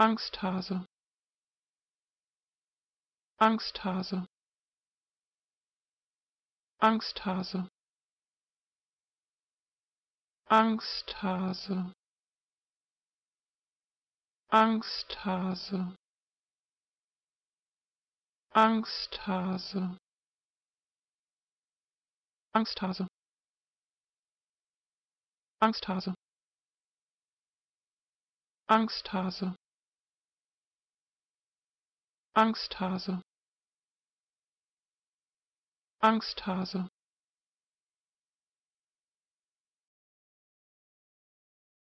Angsthase. Angsthase. Angsthase. Angsthase. Angsthase. Angsthase. Angsthase. Angsthase. Angsthase angsthase. Angsthase.